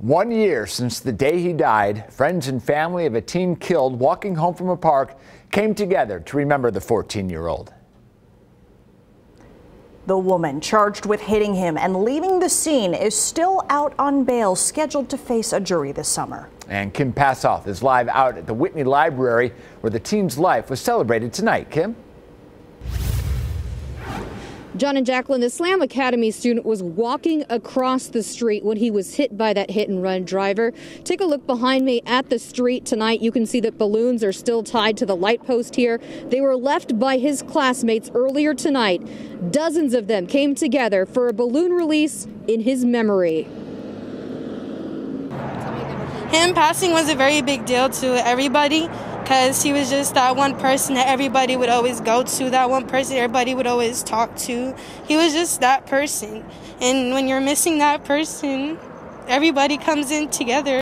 One year since the day he died, friends and family of a teen killed walking home from a park came together to remember the 14 year old. The woman charged with hitting him and leaving the scene is still out on bail, scheduled to face a jury this summer. And Kim Passoff is live out at the Whitney Library where the teen's life was celebrated tonight. Kim? John and Jacqueline, the Slam Academy student was walking across the street when he was hit by that hit and run driver. Take a look behind me at the street tonight. You can see that balloons are still tied to the light post here. They were left by his classmates earlier tonight. Dozens of them came together for a balloon release in his memory. Him passing was a very big deal to everybody because he was just that one person that everybody would always go to, that one person everybody would always talk to. He was just that person. And when you're missing that person, everybody comes in together.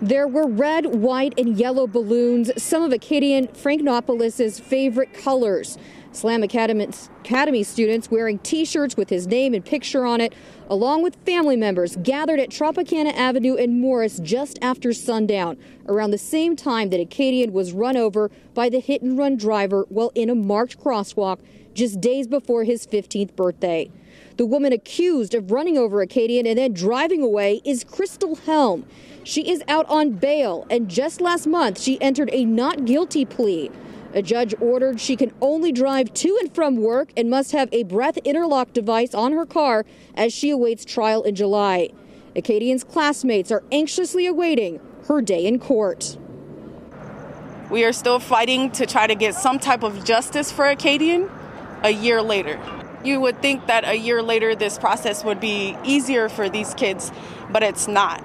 There were red, white, and yellow balloons, some of Akadian Frankopolus's favorite colors. Slam Academy, Academy students wearing t-shirts with his name and picture on it, along with family members, gathered at Tropicana Avenue in Morris just after sundown, around the same time that Akadian was run over by the hit-and-run driver while in a marked crosswalk just days before his 15th birthday. The woman accused of running over Akadian and then driving away is Crystal Helm. She is out on bail, and just last month she entered a not guilty plea a judge ordered she can only drive to and from work and must have a breath interlock device on her car as she awaits trial in July. Akadian's classmates are anxiously awaiting her day in court. We are still fighting to try to get some type of justice for Akadian a year later. You would think that a year later this process would be easier for these kids, but it's not.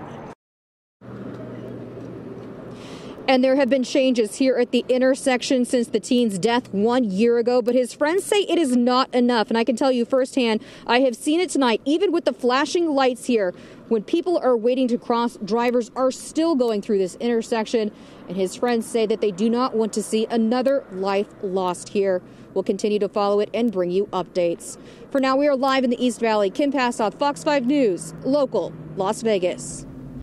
And there have been changes here at the intersection since the teen's death one year ago, but his friends say it is not enough. And I can tell you firsthand, I have seen it tonight, even with the flashing lights here. When people are waiting to cross, drivers are still going through this intersection. And his friends say that they do not want to see another life lost here. We'll continue to follow it and bring you updates. For now, we are live in the East Valley. Kim Passoff, Fox 5 News, local, Las Vegas.